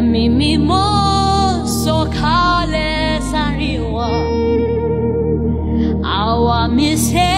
mimimo sokale sariwa. Awa mishe